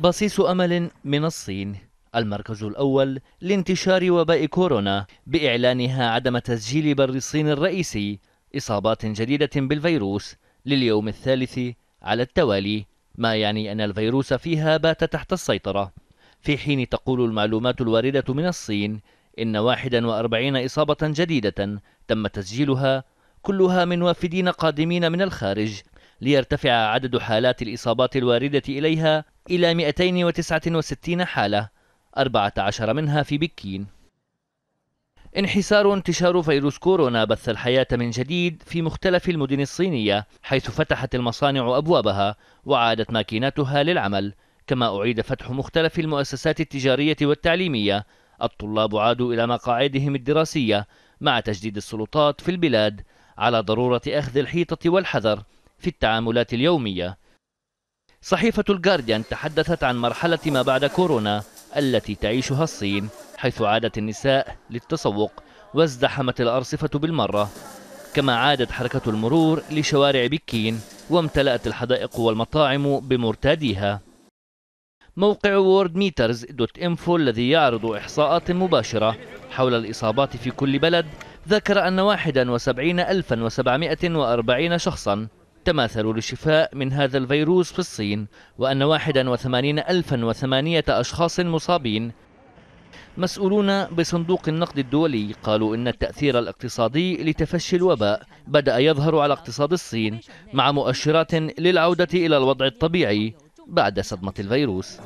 بصيص أمل من الصين. المركز الأول لانتشار وباء كورونا بإعلانها عدم تسجيل بر الصين الرئيسي. إصابات جديدة بالفيروس لليوم الثالث على التوالي. ما يعني أن الفيروس فيها بات تحت السيطرة. في حين تقول المعلومات الواردة من الصين إن 41 إصابة جديدة تم تسجيلها كلها من وافدين قادمين من الخارج. ليرتفع عدد حالات الإصابات الواردة إليها إلى 269 حالة 14 منها في بكين. انحسار انتشار فيروس كورونا بث الحياة من جديد في مختلف المدن الصينية حيث فتحت المصانع أبوابها وعادت ماكيناتها للعمل كما أعيد فتح مختلف المؤسسات التجارية والتعليمية. الطلاب عادوا إلى مقاعدهم الدراسية مع تجديد السلطات في البلاد على ضرورة أخذ الحيطة والحذر. في التعاملات اليومية. صحيفة الجارديان تحدثت عن مرحلة ما بعد كورونا التي تعيشها الصين حيث عادت النساء للتسوق وازدحمت الأرصفة بالمرة. كما عادت حركة المرور لشوارع بكين وامتلأت الحدائق والمطاعم بمرتاديها. موقع وورد ميترز دوت إنفو الذي يعرض إحصاءات مباشرة حول الإصابات في كل بلد ذكر أن 71740 شخصا تماثلوا للشفاء من هذا الفيروس في الصين وأن 81008 أشخاص مصابين. مسؤولون بصندوق النقد الدولي قالوا إن التأثير الاقتصادي لتفشي الوباء بدأ يظهر على اقتصاد الصين مع مؤشرات للعودة إلى الوضع الطبيعي بعد صدمة الفيروس.